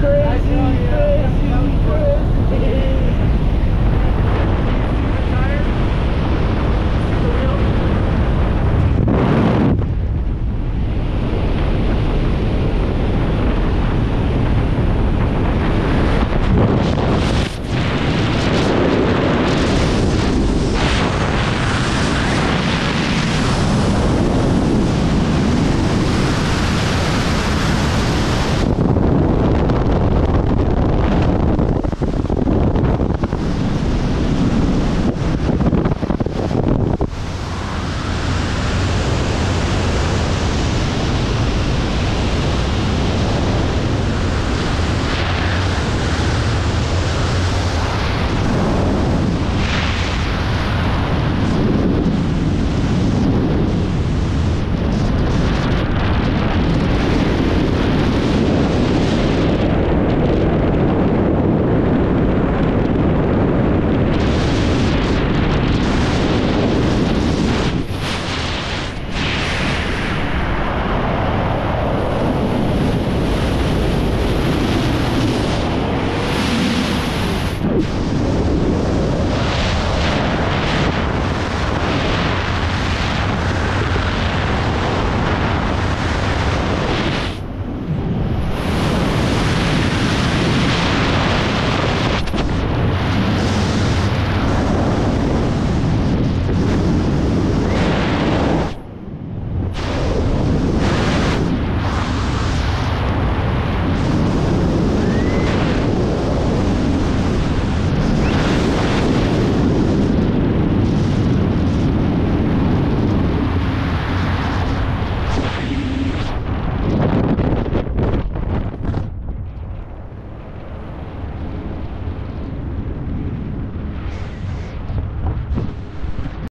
crazy, crazy.